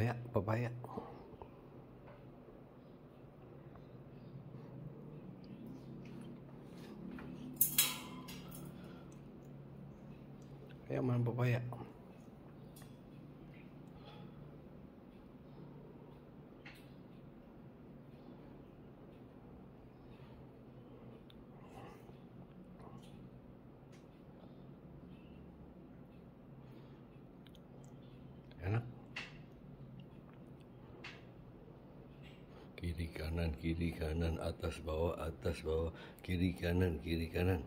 Papaya, papaya. Kaya man papaya. Enak. Kiri kanan, kiri kanan, atas bawah, atas bawah, kiri kanan, kiri kanan.